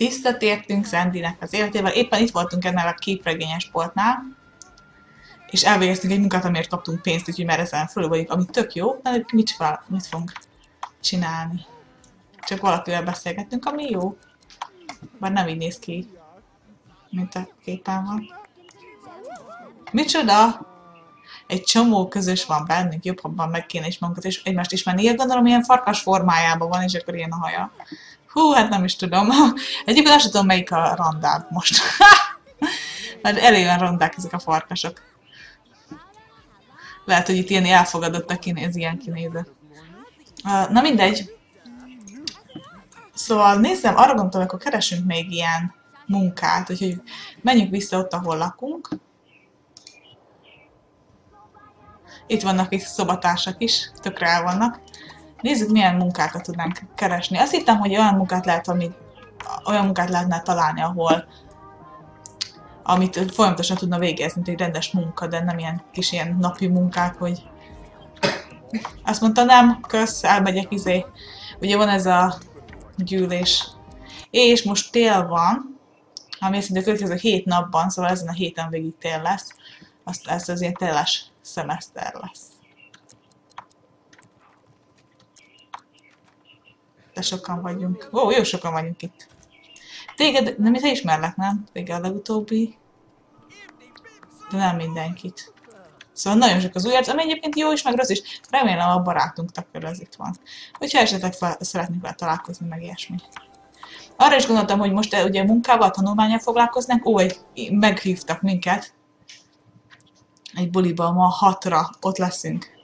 Visszatértünk Szendinek az életével. Éppen itt voltunk ennél a képregényes boltnál, és elvégeztünk egy munkát, amiért kaptunk pénzt, úgyhogy már ezen fölül vagyunk, ami tök jó, de mit, fel, mit fogunk csinálni? Csak valakivel beszélgetünk, ami jó. Bár nem így néz ki, mint a képen van. Micsoda? Egy csomó közös van bennünk, jobban meg kéne is magunkat, és egymást ismerni. Ilyen gondolom, ilyen farkas formájában van, és akkor ilyen a haja. Hú, hát nem is tudom. Egyébként azt tudom, melyik a randább most. Mert elég olyan rondák ezek a farkasok. Lehet, hogy itt ilyen elfogadottak kinéz, ilyen kinézet. Na mindegy. Szóval nézzem, arra gondoltam, akkor keresünk még ilyen munkát, úgyhogy menjünk vissza ott, ahol lakunk. Itt vannak itt szobatársak is, tökre el vannak. Nézzük, milyen munkákat tudnánk keresni. Azt hittem, hogy olyan munkát lehet, amit, olyan munkát lehetne találni, ahol amit folyamatosan tudna végezni, egy rendes munka, de nem ilyen kis ilyen napi munkák, hogy azt mondta, nem, kösz, elmegyek, izé. Ugye van ez a gyűlés. És most tél van, ami mondja, a következő hét napban, szóval ezen a héten végig tél lesz, azt ez az ilyen téles szemeszter lesz. De sokan vagyunk. Ó, jó sokan vagyunk itt. Téged, nem is ismerlek, nem? Téged a legutóbbi. De nem mindenkit. Szóval nagyon sok az új arc, ami egyébként jó is, meg rossz is. Remélem a barátunknak például ez itt van. Hogyha esetleg fel, szeretnék vele találkozni, meg ilyesmi. Arra is gondoltam, hogy most eh, ugye munkával, tanulmányal foglalkoznánk. Ó, egy, meghívtak minket. Egy buliba, ma hatra ott leszünk.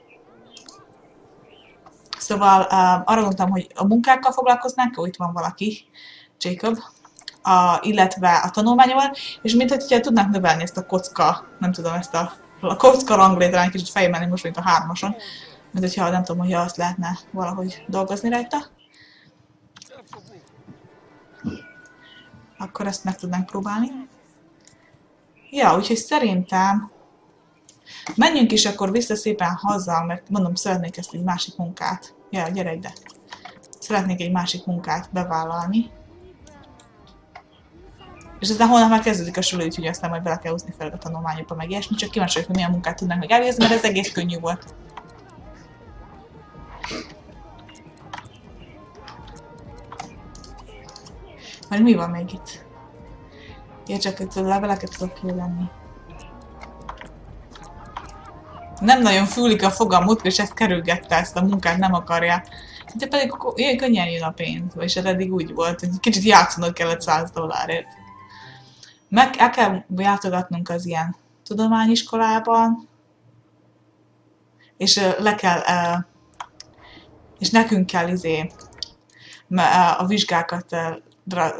Szóval um, arra gondoltam, hogy a munkákkal foglalkoznánk, ó, itt van valaki, Jacob, a, illetve a tanulmányával, és mint hogyha tudnánk növelni ezt a kocka, nem tudom, ezt a, a kocka ranglétre egy kicsit fejmenni most, mint a hármason, mint hogyha nem tudom, hogy azt lehetne valahogy dolgozni rajta. Akkor ezt meg tudnánk próbálni. Ja, úgyhogy szerintem menjünk is akkor vissza szépen haza, mert mondom, szeretnék ezt egy másik munkát. Ja, gyere ide. Szeretnék egy másik munkát bevállalni. És aztán holnap már kezdődik a suli, úgyhogy aztán majd bele kell húzni fel a tanulmányokba, meg ilyesmi, csak kíváncsi hogy milyen munkát tudnánk meg elvégezni, mert ez egész könnyű volt. Mert mi van még itt? Ja, csak itt a leveleket tudok kilenni. Nem nagyon fúlik a fogamut, és ezt kerülgette, ezt a munkát nem akarja. De pedig ilyen könnyen jön a pénz, vagyis hát eddig úgy volt, hogy kicsit játszanod kellett 100 dollárért. Meg el kell játogatnunk az ilyen tudományiskolában, és le kell, és nekünk kell izé a vizsgákat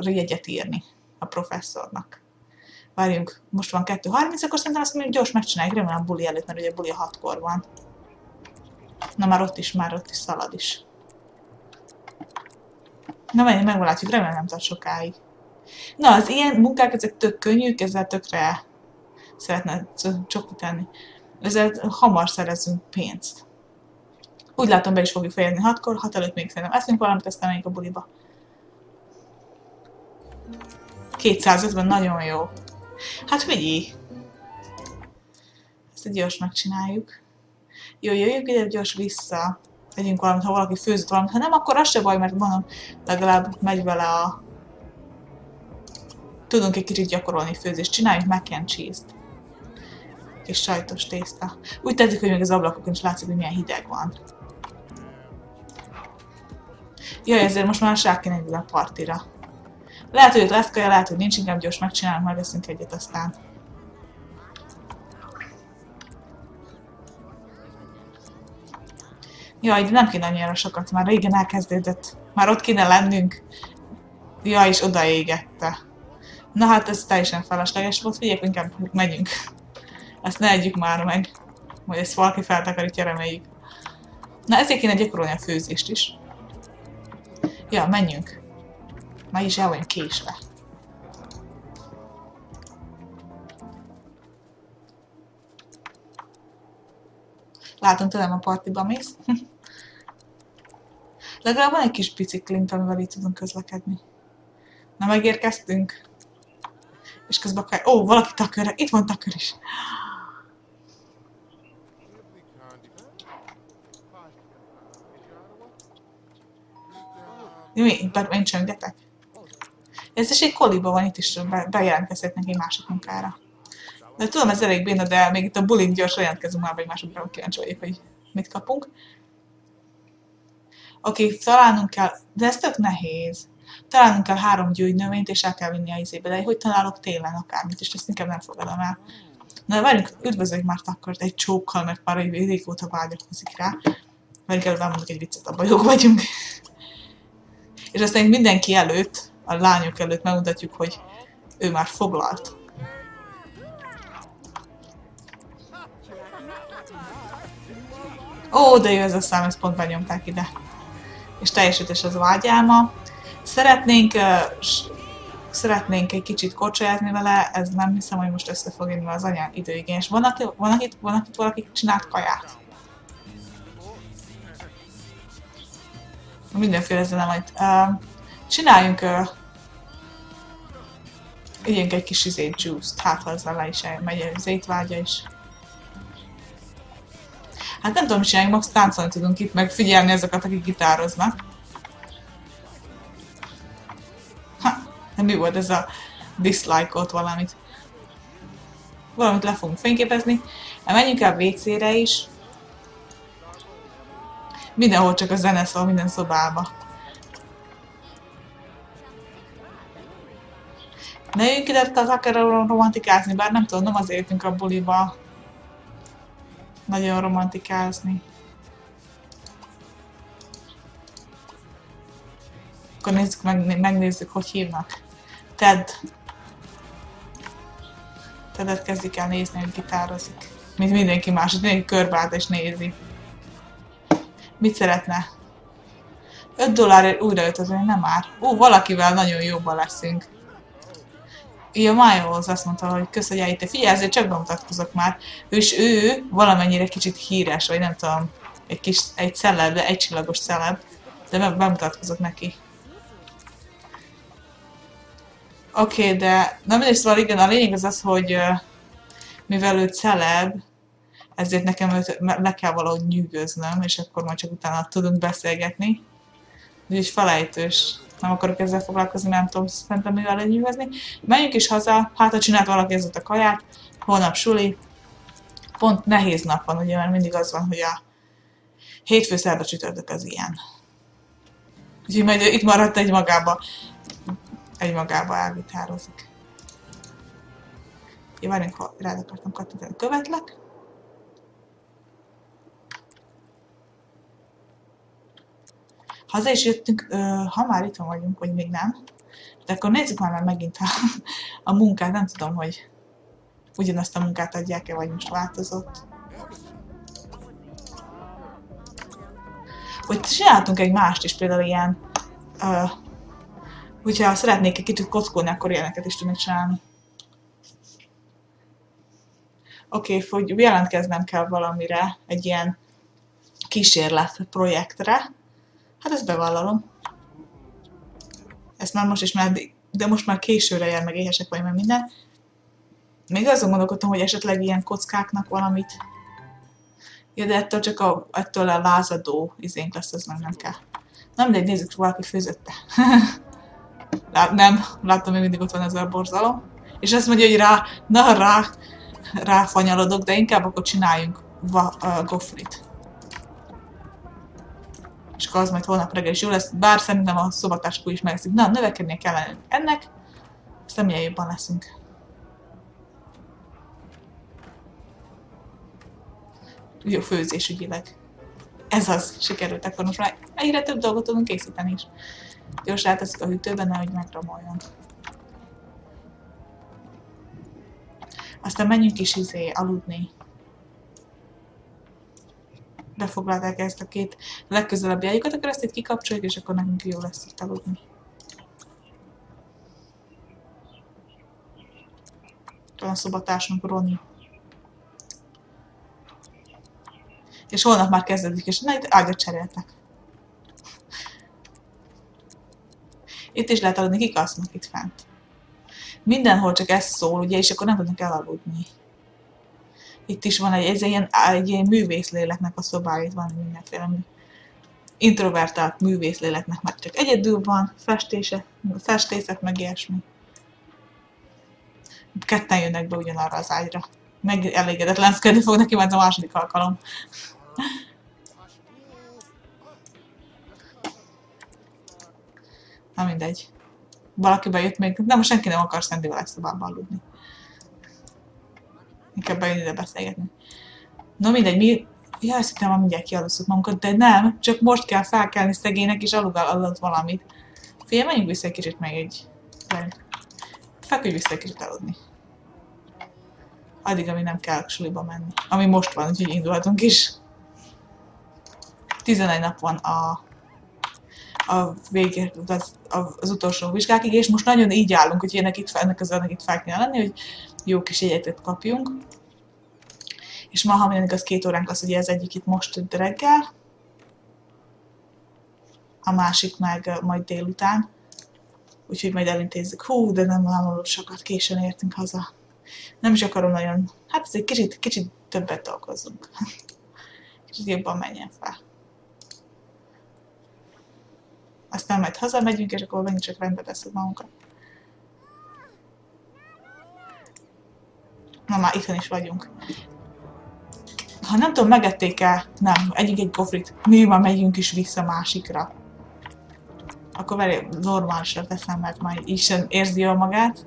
jegyet írni a professzornak. Várjunk, most van 2.30, akkor szerintem azt mondjuk gyors megcsináljuk, remélem buli előtt, mert ugye buli a 6-kor van. Na már ott is, már ott is szalad is. Na menjünk, megvalátjuk, remélem nem tart sokáig. Na, az ilyen munkák, ezek tök könnyűk, ezzel tökre szeretne csoki tenni. Ezzel hamar szerezünk pénzt. Úgy látom, be is fogjuk fejezni hatkor, hat előtt még szerintem eszünk valamit, aztán megyünk a buliba. 250 nagyon jó. Hát figyelj! Ezt egy gyors megcsináljuk. Jó, jöjjünk ide gyors vissza. Tegyünk valamit, ha valaki főzött valamit. Ha nem, akkor az se baj, mert mondom, legalább megy vele a tudunk egy kicsit gyakorolni főzést. Csináljuk mac and cheese-t. És sajtos tészta. Úgy tetszik, hogy még az ablakokon is látszik, hogy milyen hideg van. Jaj, ezért most már sár kéne a partira. Lehet, hogy lesz kaja, lehet, hogy nincs, inkább gyors megcsinálunk, majd veszünk egyet aztán. Jaj, de nem kéne annyira sokat, már régen elkezdődött. Már ott kéne lennünk. Ja, és odaégette. Na hát ez teljesen felesleges volt, figyelj, inkább megyünk. Ezt ne együk már meg. Majd ezt valaki feltakarítja, reméljük. Na ezért kéne gyakorolni a főzést is. Ja, menjünk. Ma is el vagyunk késve. Látom, tőlem a partiba mész. Legalább van egy kis biciklink, amivel így tudunk közlekedni. Na megérkeztünk. És közben akár... Ó, valaki takör. Itt van takör is. Mi? Én csöngetek? Ez is egy koliba van, itt is be, bejelentkezhetnek egy másik munkára. De tudom, ez elég béna, de még itt a bullying gyors jelentkezünk már, vagy másokra kíváncsi vagyok, hogy mit kapunk. Oké, okay, találnunk kell, de ez tök nehéz. Találnunk kell három gyógynövényt, és el kell vinni a izébe, de hogy találok télen akármit, és ezt inkább nem fogadom el. Na, várjunk, üdvözöljük már akkor egy csókkal, mert már egy régóta vágyakozik rá. Vagy inkább elmondok egy viccet, abban jók vagyunk. és aztán mindenki előtt, a lányok előtt megmutatjuk, hogy ő már foglalt. Ó, de jó ez a szám, ezt pont benyomták ide. És teljesítés az vágyálma. Szeretnénk, uh, szeretnénk egy kicsit kocsajázni vele, ez nem hiszem, hogy most össze fog az anyám időigényes. Van, aki, van, aki, van, aki valaki csinált kaját? Mindenféle ezzel majd. Uh, csináljunk uh, Igyünk egy kis izé juice-t, hát ha ezzel le is megy az étvágya is. Hát nem tudom, csinálni, max táncolni tudunk itt, meg figyelni azokat, akik gitároznak. Ha, mi volt ez a dislike-ot valamit? Valamit le fogunk fényképezni. Menjünk el WC-re is. Mindenhol csak a zene szól, minden szobába. Jöjjünk ide az akarra romantikázni, bár nem tudom, nem azért jöttünk a buliba nagyon romantikázni. Akkor nézzük meg, megnézzük, hogy hívnak. Ted. Tedet kezdik el nézni, hogy gitározik. Mint mindenki más, mindenki körbeállt és nézi. Mit szeretne? 5 dollárért újra öltözölni, nem már. Ú, valakivel nagyon jobban leszünk. Ja, Miles azt mondta, hogy kösz, hogy eljöttél. Figyelj, ezért csak bemutatkozok már. És ő valamennyire kicsit híres, vagy nem tudom, egy kis, egy celeb, de egy csillagos celeb, de bemutatkozok neki. Oké, okay, de nem mindegy, szóval igen, a lényeg az az, hogy mivel ő celeb, ezért nekem őt le kell valahogy nyűgöznöm, és akkor majd csak utána tudunk beszélgetni. Úgyhogy felejtős nem akarok ezzel foglalkozni, nem tudom szerintem mivel lenyűgözni. Menjünk is haza, hát ha csinált valaki ezzel a kaját, holnap suli, pont nehéz nap van, ugye, mert mindig az van, hogy a hétfő szerda csütörtök az ilyen. Úgyhogy majd itt maradt egy magába, egy magába elvitározik. Jó, várjunk, ha rád akartam kattintani, követlek. Haza is jöttünk, ha már itt vagyunk, vagy még nem, de akkor nézzük már, megint a, a munkát, nem tudom, hogy ugyanazt a munkát adják-e, vagy most változott. Hogy csináltunk egy mást is, például ilyen, uh, hogyha szeretnék egy kicsit kockolni, akkor ilyeneket is tudnék csinálni. Oké, okay, hogy jelentkeznem kell valamire, egy ilyen kísérlet projektre, Hát ezt bevállalom. Ezt már most is már, de most már későre jár, meg éhesek vagy, meg minden. Még azon gondolkodtam, hogy esetleg ilyen kockáknak valamit. Ja, de ettől csak a, ettől a lázadó izénk lesz, az meg nem kell. Nem, de nézzük, valaki főzötte. Lát, nem, láttam, hogy mindig ott van ez a borzalom. És azt mondja, hogy rá, na rá, ráfanyalodok, de inkább akkor csináljunk va, uh, gofrit és akkor az majd holnap reggel is jó lesz, bár szerintem a szobatáskó is megeszik. Na, növekednie kellene ennek, aztán milyen jobban leszünk. Jó főzés ügyileg. Ez az, sikerült, akkor most már egyre több dolgot tudunk készíteni is. Gyors ráteszik a hűtőbe, nehogy megromoljon. Aztán menjünk is izé aludni befoglalták ezt a két legközelebbi ágyukat, akkor ezt itt kikapcsoljuk, és akkor nekünk jó lesz itt aludni. a szobatársunk Roni. És holnap már kezdődik, és na, itt ágyat cseréltek. Itt is lehet aludni, kik alsznak itt fent. Mindenhol csak ez szól, ugye, és akkor nem tudnak elaludni. Itt is van egy, ez egy ilyen, egy ilyen művészléleknek a szobája, itt van mindenféle introvertált művészléleknek, mert csak egyedül van, festése, festészek, meg ilyesmi. Ketten jönnek be ugyanarra az ágyra. Meg elégedetlenszkedni fog neki, mert a második alkalom. Na mindegy. Valaki bejött még, de most senki nem akar Szendivel ezt szobában aludni. Inkább bejön ide beszélgetni. No mindegy, mi ja, azt hittem, mindjárt kialusszuk magunkat, de nem, csak most kell felkelni szegénynek, és aludni alatt valamit. Figyelj, menjünk vissza egy kicsit meg egy... Feküdj vissza egy kicsit aludni. Addig, ami nem kell suliba menni. Ami most van, úgyhogy indulhatunk is. 11 nap van a, a végé, az, az utolsó vizsgákig, és most nagyon így állunk, hogy ennek itt, ennek az ennek itt fel kéne lenni, hogy jó kis jegyetet kapjunk és ma, ha igaz, két óránk lesz, ugye ez egyik itt most reggel, a másik meg majd délután, úgyhogy majd elintézzük. Hú, de nem nagyon sokat későn értünk haza. Nem is akarom nagyon, hát ez egy kicsit, kicsit többet dolgozzunk. Kicsit jobban menjen fel. Aztán majd hazamegyünk, és akkor megint csak rendbe teszünk magunkat. Na már itthon is vagyunk ha nem tudom, megették-e, nem, egyik egy kofrit, mi már megyünk is vissza másikra. Akkor vele normálisra teszem, mert már Isten érzi jól magát.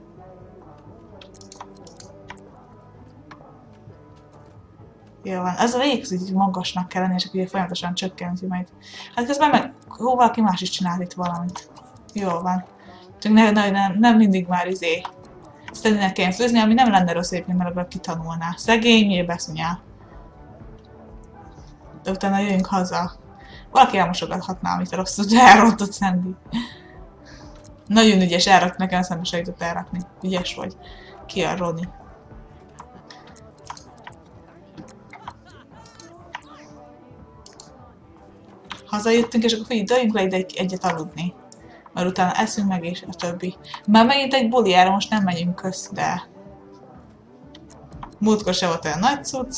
Jó van, ez a lényeg, hogy magasnak kell lenni, és akkor ugye folyamatosan csökkenti majd. Hát közben meg, hó, valaki más is csinál itt valamit. Jó van. Csak ne, ne, nem, nem mindig már izé. Szerintem kell főzni, ami nem lenne rossz éppen, mert akkor kitanulná. Szegény, beszonyál de utána jöjjünk haza. Valaki elmosogathatná, amit rosszul elrontott Sandy. Nagyon ügyes, elrak, nekem szembe segített elrakni. Ügyes vagy. Ki a Roni? Hazajöttünk, és akkor figyelj, le egy, egyet aludni. Mert utána eszünk meg, és a többi. Már megint egy buliára, most nem megyünk közt, de... Múltkor se volt olyan nagy cucc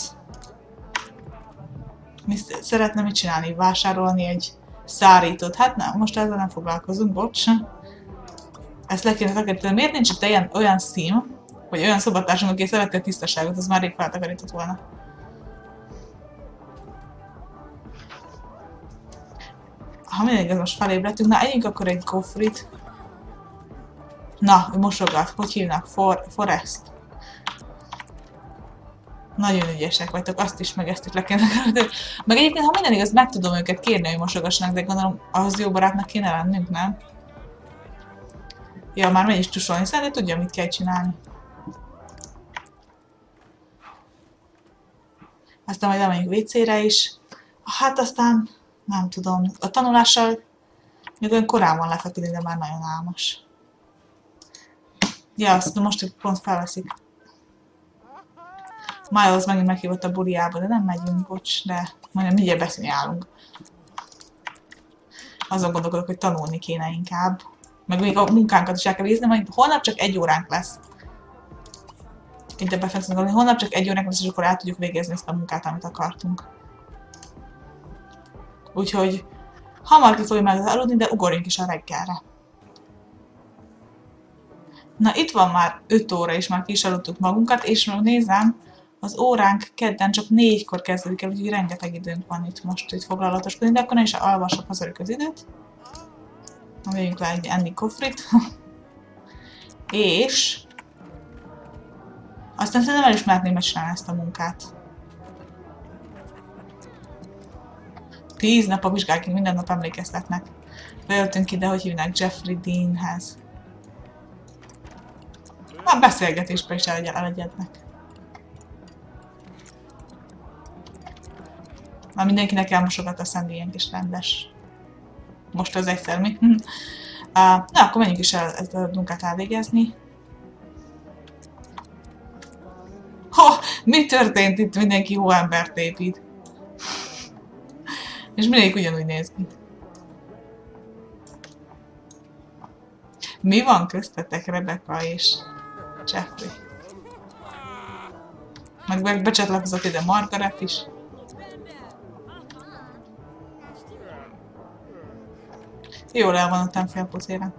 mi szeretne mit csinálni? Vásárolni egy szárítót? Hát nem, most ezzel nem foglalkozunk, bocs. Ezt le kéne takarítani. Miért nincs itt olyan, olyan szím, vagy olyan szobatársunk, aki szerette a tisztaságot, az már rég feltakarított volna. Ha mindig ez most felébredtünk, na együnk akkor egy gofrit. Na, mosogat, hogy hívnak? For, forest. Nagyon ügyesek vagytok, azt is, meg ezt is le kéne Meg egyébként, ha minden igaz, meg tudom őket kérni, hogy mosogassanak, de gondolom, ahhoz jó barátnak kéne lennünk, nem? Ja, már megy is tusolni, szerintem tudja, mit kell csinálni. Aztán majd elmegyünk WC-re is. Hát aztán, nem tudom, a tanulással még olyan korán van lefeküdni, de már nagyon álmos. Ja, azt most pont felveszik. Miles megint meghívott a buliába, de nem megyünk, bocs, de majdnem mindjárt beszéljálunk. Azon gondolkodok, hogy tanulni kéne inkább. Meg még a munkánkat is el kell nézni, majd holnap csak egy óránk lesz. Itt befekszünk, hogy holnap csak egy óránk lesz, és akkor el tudjuk végezni ezt a munkát, amit akartunk. Úgyhogy hamar ki fogjuk meg aludni, de ugorjunk is a reggelre. Na itt van már 5 óra, és már ki aludtuk magunkat, és most nézem, az óránk kedden csak négykor kezdődik el, úgyhogy rengeteg időnk van itt most itt foglalatoskodni, de akkor ne is alvasok az az időt. Na, vegyünk le egy enni kofrit. és aztán szerintem el is mehetném mesélni ezt a munkát. Tíz nap a vizsgákig minden nap emlékeztetnek. Bejöttünk ide, hogy hívnak Jeffrey Deanhez. A beszélgetésbe is elegyednek. Már mindenkinek elmosogat a szendélyen kis rendes. Most az egyszer mi. na, akkor menjünk is el ezt a munkát elvégezni. Ha, mi történt itt? Mindenki embert épít. És mindegyik ugyanúgy néz ki. Mi van köztetek, Rebecca és Jeffrey? Meg be becsatlakozott ide Margaret is. Jól el van a tempfélpucéren.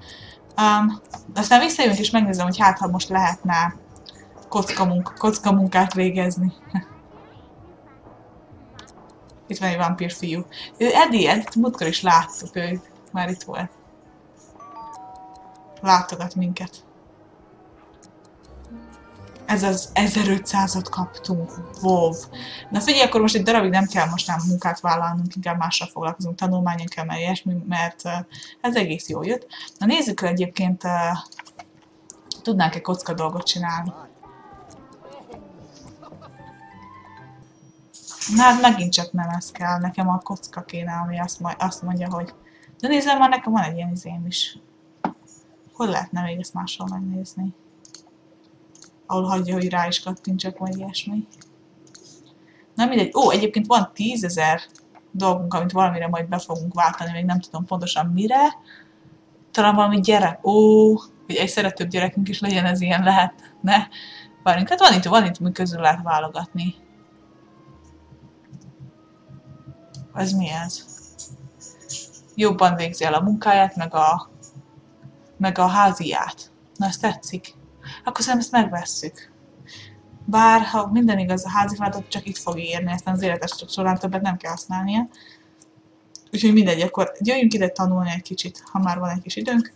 Um, aztán visszajövünk és megnézem, hogy hát ha most lehetne kocka, munk kocka munkát végezni. Itt van egy vampír fiú. Eddie, Eddie múltkor is láttuk, ő már itt volt. Látogat minket. Ez az 1500-at kaptunk. Wow. Na figyelj, akkor most egy darabig nem kell most nem munkát vállalnunk, inkább másra foglalkozunk, tanulmányon kell, mert ilyesmi, mert ez egész jó jött. Na nézzük, egyébként tudnánk-e kocka dolgot csinálni. Na, hát megint csak nem ez kell, nekem a kocka kéne, ami azt, azt mondja, hogy de nézem, már nekem van egy ilyen izém is. Hol lehetne még ezt máshol megnézni? Ahol hagyja, hogy rá is kattintsak, vagy ilyesmi. Na mindegy. Ó, egyébként van tízezer dolgunk, amit valamire majd be fogunk váltani, még nem tudom pontosan mire. Talán valami gyerek. Ó, hogy egy szeretőbb gyerekünk is legyen, ez ilyen lehet. Ne? Várjunk, hát van itt, van itt, mi közül lehet válogatni. Ez mi ez? Jobban végzi el a munkáját, meg a, meg a háziát. Na, ez tetszik. Akkor szerintem ezt megvesszük. Bár, ha minden igaz, a házi feladatot csak itt fog írni, aztán az életes során többet nem kell használnia. Úgyhogy mindegy, akkor jöjjünk ide tanulni egy kicsit, ha már van egy kis időnk.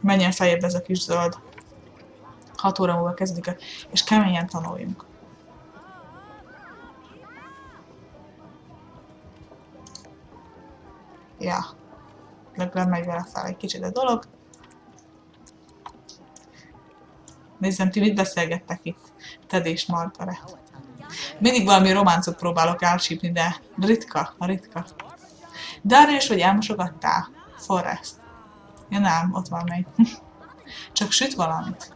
Menjen feljebb ez a kis zöld. 6 óra múlva kezdik, és keményen tanuljunk. Ja, legalább megy vele fel egy kicsit a dolog. Nézzem, ti mit beszélgettek itt, Ted és Margaret. Mindig valami románcot próbálok elsípni, de ritka, a ritka. Darius, vagy elmosogattál? Forrest. Ja nem, ott van még. Csak süt valamit.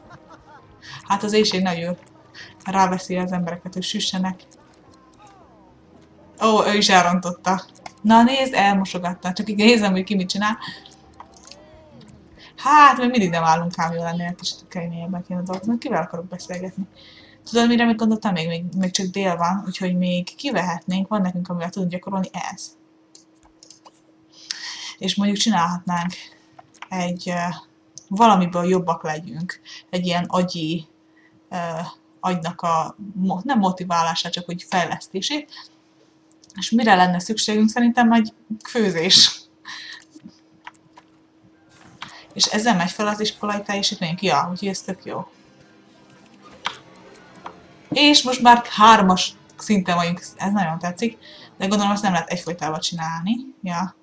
Hát az éjség nagyon ráveszi az embereket, hogy süssenek. Ó, ő is elrontotta. Na nézd, elmosogatta. Csak így nézem, hogy ki mit csinál. Hát, még mindig nem állunk jól lenni, kicsit keményebben kéne dolgozni. Kivel akarok beszélgetni? Tudod, mire még gondoltam? Még, még, még csak dél van, úgyhogy még kivehetnénk, van nekünk, amivel tudunk gyakorolni, ez. És mondjuk csinálhatnánk egy uh, valamiből jobbak legyünk, egy ilyen agyi uh, agynak a, nem motiválását, csak hogy fejlesztését, és mire lenne szükségünk? Szerintem egy főzés. És ezzel megy fel az iskolai teljesítményünk. Ja, úgyhogy ez tök jó. És most már hármas szinten vagyunk, ez nagyon tetszik, de gondolom azt nem lehet egyfolytában csinálni. Ja.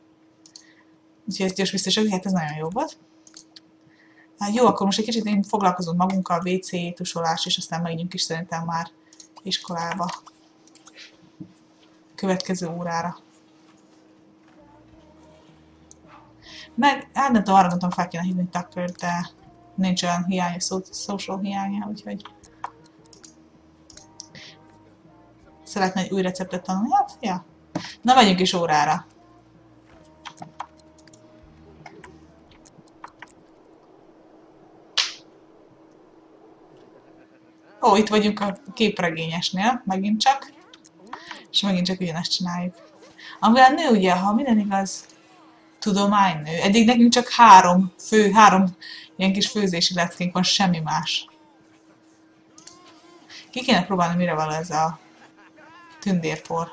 Úgyhogy ezt gyors biztos, hát ez nagyon jó volt. Hát jó, akkor most egy kicsit én foglalkozunk magunkkal, WC, tusolás, és aztán megyünk is szerintem már iskolába következő órára. Meg, hát nem tudom, arra gondoltam, fel kéne hívni Tucker, de nincs olyan hiánya, social hiánya, úgyhogy szeretne egy új receptet tanulni, hát, ja. Na, megyünk is órára. Ó, itt vagyunk a képregényesnél, megint csak és megint csak ugyanezt csináljuk. Amivel nő ugye, ha minden igaz, tudománynő. Eddig nekünk csak három fő, három ilyen kis főzési leckénk van, semmi más. Ki kéne próbálni, mire van ez a tündérpor.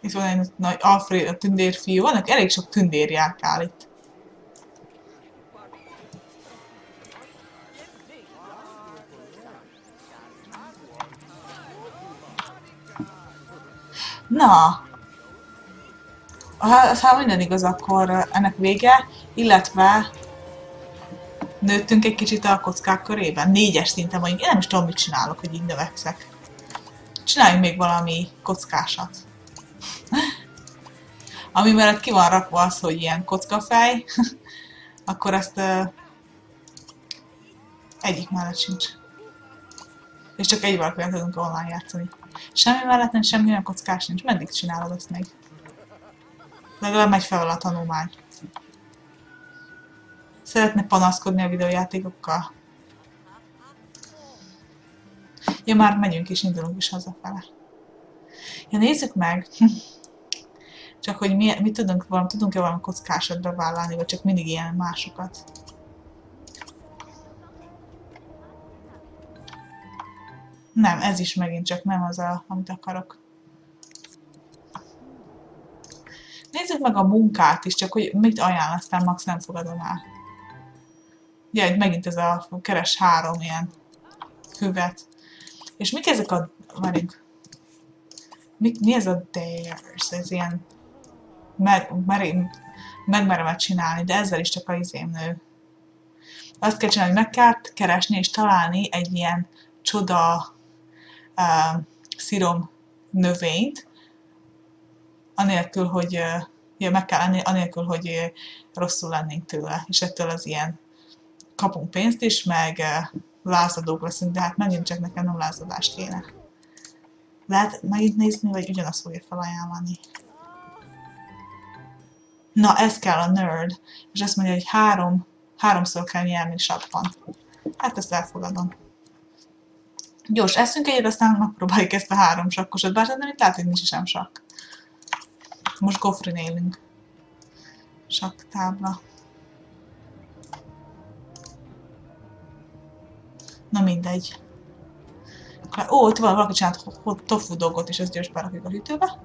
Itt van egy nagy Alfred, a tündérfiú. Vannak elég sok tündér járkál itt. Na, ha, ha minden igaz, akkor ennek vége, illetve nőttünk egy kicsit a kockák körében. Négyes szinten vagyunk. Én nem is tudom, mit csinálok, hogy így növekszek. Csináljunk még valami kockásat. Ami mellett ki van rakva az, hogy ilyen kockafej, akkor ezt uh, egyik mellett sincs. És csak egy valakivel tudunk online játszani. Semmi mellett nem semmi olyan kockás nincs. Meddig csinálod azt még? Legalább megy fel a tanulmány. Szeretne panaszkodni a videójátékokkal? Ja, már megyünk is, indulunk is hazafele. Ja, nézzük meg! Csak hogy mi, mi tudunk, valami, tudunk-e valami kockásat bevállalni, vagy csak mindig ilyen másokat. Nem, ez is megint csak nem az, a, amit akarok. Nézzük meg a munkát is, csak hogy mit ajánl, aztán max nem fogadom el. Ja, megint ez a keres három ilyen füvet. És mik ezek a... Várjunk. Mi, mi ez a dares? Ez ilyen... Meg, mer, megmeremet csinálni, de ezzel is csak a izém nő. Azt kell csinálni, hogy meg kell keresni és találni egy ilyen csoda uh, szirom növényt, anélkül, hogy ja, meg kell anélkül, hogy rosszul lennénk tőle, és ettől az ilyen kapunk pénzt is, meg lázadók leszünk, de hát megint csak nekem nem lázadást kéne. Lehet megint nézni, vagy ugyanazt fogja felajánlani. Na, ez kell a nerd, és azt mondja, hogy három, háromszor kell nyerni sappan. Hát ezt elfogadom. Gyors, eszünk egyet, aztán megpróbáljuk ezt a három sakkosat, bár nem itt lehet, hogy nincs sem sakk. Most gofrin élünk. Sakktábla. Na mindegy. Ó, ott van, valaki csinált tofu dolgot, és ezt gyors berakjuk a hűtőbe.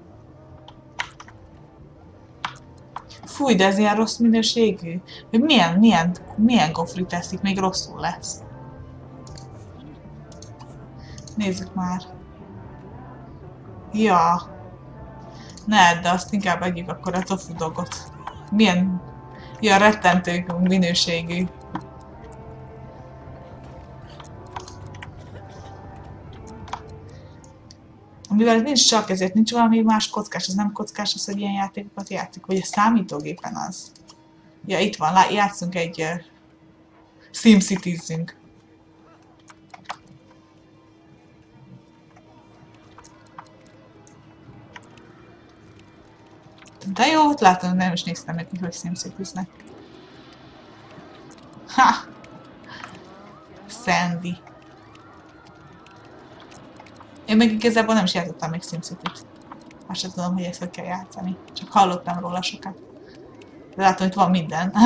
Fúj, de ez ilyen rossz minőségű. Hogy milyen, milyen, milyen gofri teszik, még rosszul lesz. Nézzük már. Ja. Ne, de azt inkább egyik akkor a tofu dolgot. Milyen, ja, rettentő minőségű. mivel nincs csak, ezért nincs valami más kockás, ez nem kockás az, hogy ilyen játékokat játszik, vagy a számítógépen az. Ja, itt van, játszunk egy uh, SimCities-ünk. De jó, ott látom, nem is néztem neki, hogy SimCities-nek. Ha! Sandy. Én meg igazából nem is játszottam még SimCity-t. Azt sem tudom, hogy ezt hogy kell játszani. Csak hallottam róla sokat. De látom, hogy van minden.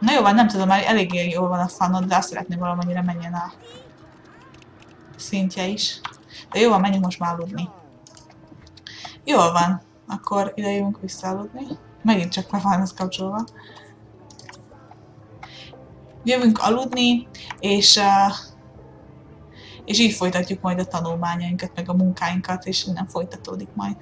Na jó van, nem tudom, már eléggé jól van a fanod, de azt szeretném valamennyire menjen a szintje is. De jó van, menjünk most már aludni. Jól van, akkor ide jövünk visszaaludni. Megint csak meg van ez kapcsolva. Jövünk aludni, és uh, és így folytatjuk majd a tanulmányainkat, meg a munkáinkat, és innen folytatódik majd.